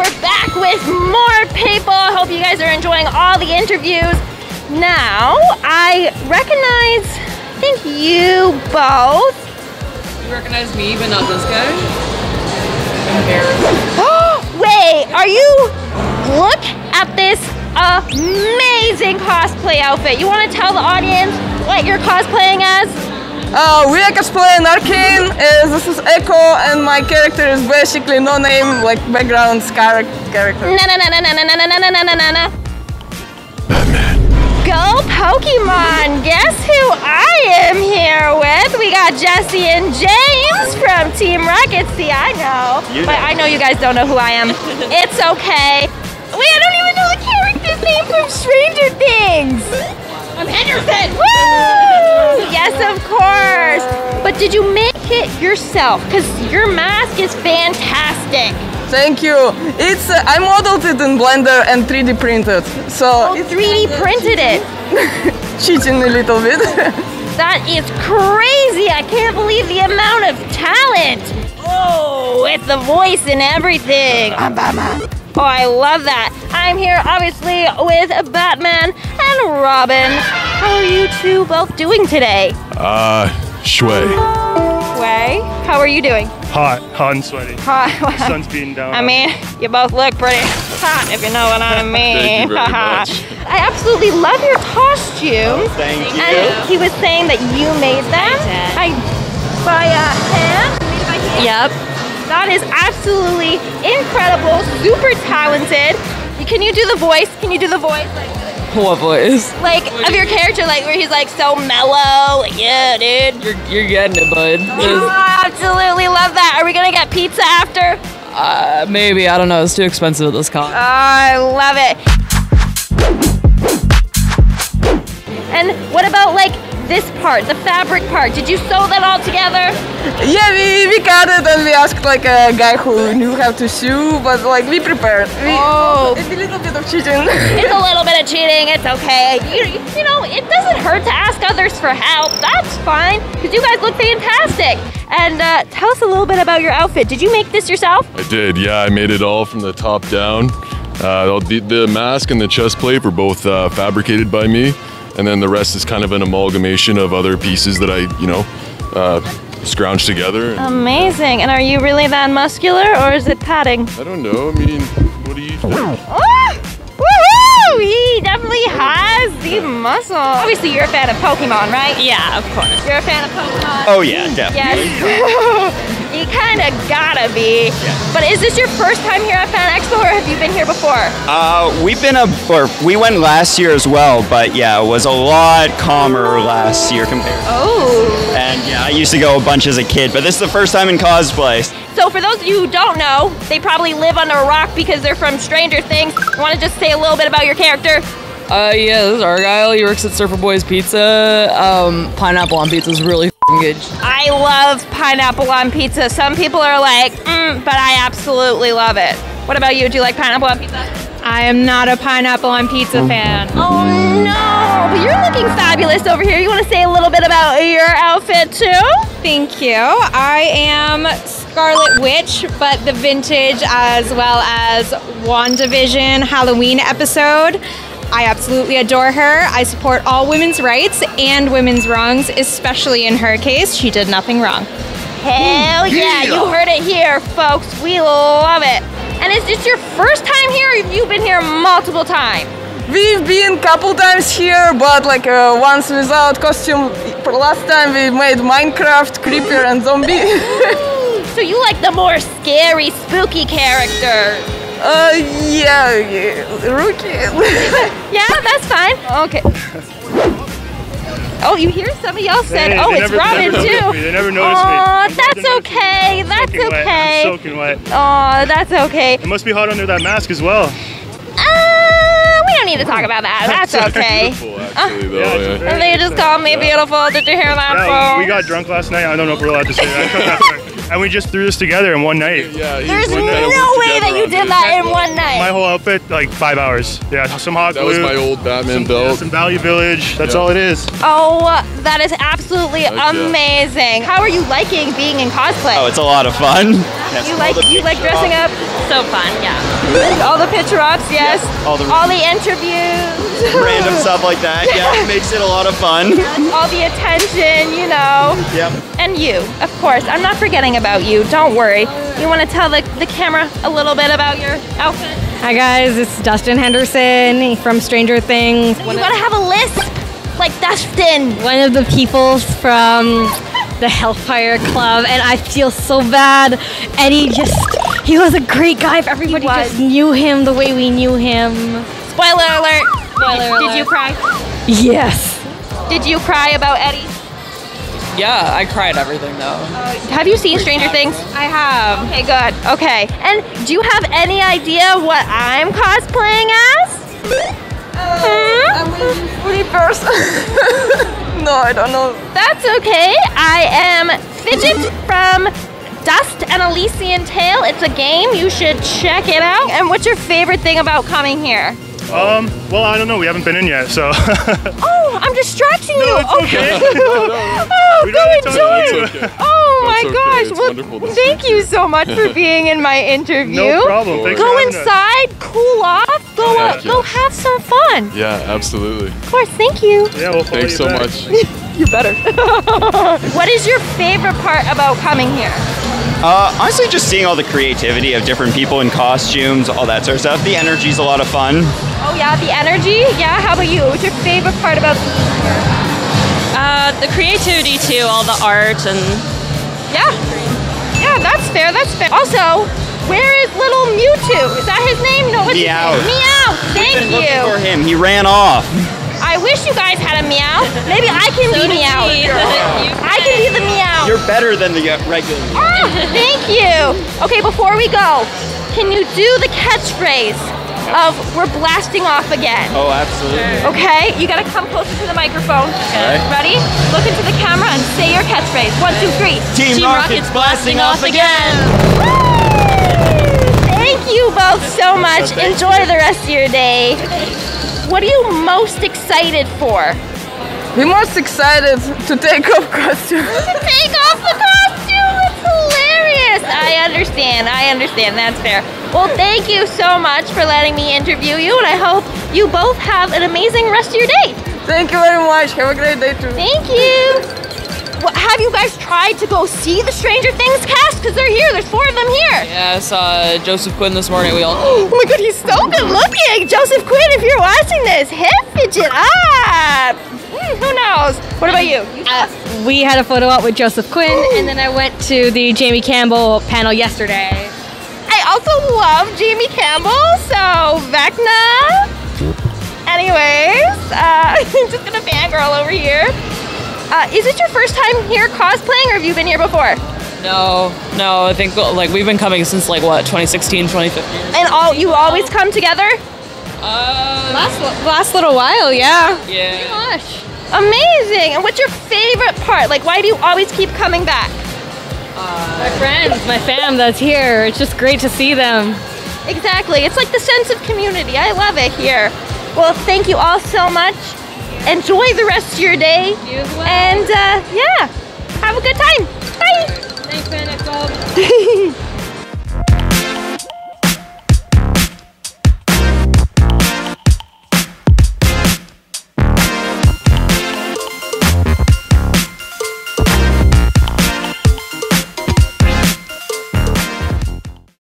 we're back with more people. I hope you guys are enjoying all the interviews. Now, I recognize, I think you both. You recognize me, but not this guy? Wait, are you? Look at this amazing cosplay outfit. You want to tell the audience what you're cosplaying as? Uh, we are cosplaying Arcane. Uh, this is Ekko, and my character is basically no name, like background char- character. Na na na na na na na na na na na na na. Go Pokemon! Guess who I am here with? We got Jesse and James from Team Rocket. See, I know. But I know you guys don't know who I am. it's okay. Wait, I don't even know the character's name from Stranger Things. I'm Henderson. Woo! Yes, of course. But did you make it yourself? Because your mask is fantastic. Thank you. It's uh, I modeled it in Blender and 3D printed, so Oh, 3D printed it. cheating a little bit. That is crazy! I can't believe the amount of talent! Oh, it's the voice and everything! I'm Batman! Oh, I love that! I'm here, obviously, with Batman and Robin. How are you two both doing today? Uh, Shui. Way, how are you doing? Hot, hot and sweaty. Hot. Sun's beating down. I mean, you both look pretty hot, if you know what I mean. Thank you very much. I absolutely love your costumes. Thank you. And he was saying that you made them I by uh, hand. Yep. That is absolutely incredible, super talented. Can you do the voice? Can you do the voice? Like, What voice? like of your character, like where he's like so mellow. Like, yeah, dude. You're, you're getting it, bud. Oh, I absolutely love that. Are we gonna get pizza after? Uh, maybe. I don't know. It's too expensive at this con. I love it. And what about like this part, the fabric part? Did you sew that all together? yeah, we, we got it and we asked like a guy who knew how to sew, but like we prepared. We, Oh. It's a little bit of cheating. It's a little bit of cheating. It's okay. You, you know, it doesn't hurt to ask others for help. That's fine because you guys look fantastic. And uh, tell us a little bit about your outfit. Did you make this yourself? I did, yeah. I made it all from the top down. Uh, the, the mask and the chest plate were both uh, fabricated by me, and then the rest is kind of an amalgamation of other pieces that I, you know, uh, scrounged together. Amazing. And are you really that muscular or is it padding? I don't know. I mean, what do you think? Oh! Woohoo! He definitely has the muscle. Obviously, you're a fan of Pokemon, right? Yeah, of course. You're a fan of Pokemon? Oh yeah, definitely. Yes. you kind of gotta be. But is this your first time here at Fan Expo or have you been here before? Uh, we've been a, or we went last year as well, but yeah, it was a lot calmer last year compared. Oh. And yeah, I used to go a bunch as a kid, but this is the first time in cosplay. So, for those of you who don't know, they probably live under a rock because they're from Stranger Things. Want to just say a little bit about your character? Uh, yeah, this is Argyle. He works at Surfer Boys Pizza. Um, pineapple on pizza is really f***ing good. I love pineapple on pizza. Some people are like, mm, but I absolutely love it. What about you? Do you like pineapple on pizza? I am not a pineapple on pizza fan. Oh no! But you're looking fabulous over here. You want to say a little bit about your outfit too? Thank you. I am Scarlet Witch, but the vintage as well as WandaVision Halloween episode. I absolutely adore her. I support all women's rights and women's wrongs, especially in her case. She did nothing wrong. Hell yeah, you heard it here, folks. We love it. And is this your first time here or have you been here multiple times? We've been a couple times here, but like uh, once without costume. For last time we made Minecraft, Creeper, and Zombie. So you like the more scary, spooky characters? Uh, yeah, yeah, rookie. Yeah, that's fine. Okay. Oh, you hear somebody else said, "Oh, it's never- Robin never too." noticed me. They never noticed me. Aw, I'm that's they noticed me. okay. I'm That's soaking wet. okay. I'm soaking wet. Oh, that's okay. It must be hot under that mask as well. Uh, we don't need to talk about that. That's okay. Beautiful, actually, though. Yeah, yeah. they just called me beautiful. Did you hear that, Yeah, we got drunk last night. I don't know if we're allowed to say that. and we just threw this together in one night. Yeah, he- There's we no way that you did that in one night. My whole outfit, like five hours. Yeah, some hot That was glue, my old Batman yeah, belt. some Value Village. That's Yeah. all it is. Oh, that is absolutely Heck yeah. amazing. How are you liking being in cosplay? Oh, it's a lot of fun. Yes, you all like you like dressing up? So fun, yeah. All the picture ops, yes. all the- all the interviews. random stuff like that. Yeah, it makes it a lot of fun. all the attention, you know. Yep. And you, of course. I'm not forgetting about you. Don't worry. You want to tell the, the camera a little bit about your outfit? Hi guys, it's Dustin Henderson from Stranger Things. You gotta have a list, like Dustin. One of the people from the Hellfire Club, and I feel so bad. Eddie just, he was a great guy. If everybody just knew him the way we knew him. Spoiler alert. Spoiler Did you cry? Yes. Did you cry about Eddie? Yeah, I cried everything though. Have you seen Stranger Things? I have. Okay, good. Okay. And do you have any idea what I'm cosplaying as? Uh, Hmm? Reverse. no, I don't know. That's okay. I am Fidget from Dust: An Elysian Tail. It's a game. You should check it out. And what's your favorite thing about coming here? Um, well, I don't know. We haven't been in yet, so. Oh, I'm distracting you. it's okay. oh, We go don't have to tell enjoy. you. It's okay. Oh my That's okay. gosh. It's well, wonderful to see thank you so much for being in my interview. no problem. Thanks Go for having us. inside, cool off, go Heck out, go have some fun. Yeah, absolutely. Of course, thank you. Yeah, we'll follow Thanks you so back. much. You're better. what is your favorite part about coming here? Uh, honestly, just seeing all the creativity of different people in costumes, all that sort of stuff. The energy's a lot of fun. Oh yeah, the energy. Yeah. How about you? What's your favorite part about? Uh, the creativity too, all the art and Yeah. Yeah, that's fair. That's fair. Also, where is little Mewtwo? Is that his name? No, what's his Meow. name? Meow. Thank Been looking for him. He ran off. I wish you guys had a meow. Maybe I can be meow. we. I can be the meow. You're better than the uh, regular. Ah, thank you. Okay, before we go, can you do the catchphrase of "We're blasting off again"? Oh, absolutely. Okay, you gotta come closer to the microphone. Okay. Ready? Look into the camera and say your catchphrase. One, two, three. Team, Team Rocket's Rocket's blasting off again. Thank you both so much. Enjoy the rest of your day. What are you most excited for? We're most excited to take off costume. Take off the costume. It's hilarious. I understand. I understand. That's fair. Well, thank you so much for letting me interview you, and I hope you both have an amazing rest of your day. Thank you very much. Have a great day too. Thank you. What, have you guys tried to go see the Stranger Things cast? Because they're here. There's four of them here. Yeah, uh, I saw Joseph Quinn this morning. We all. Oh my god, he's so good looking! Joseph Quinn, if you're watching this, hit fidget up! About you? Uh, we had a photo op with Joseph Quinn, and then I went to the Jamie Campbell panel yesterday. I also love Jamie Campbell, so Vecna. Anyways, uh, I'm just gonna fangirl over here. Uh, is it your first time here cosplaying, or have you been here before? No, no, I think like we've been coming since like what 2016, 2015. And all you always come together? Uh, Last last little while, yeah. yeah. Gosh. Amazing! And what's your favorite part? Like, why do you always keep coming back? My friends, my fam that's here. It's just great to see them. Exactly. It's like the sense of community. I love it here. Well, thank you all so much. Enjoy the rest of your day. You as well. And uh, yeah, have a good time. Bye. Thanks, man.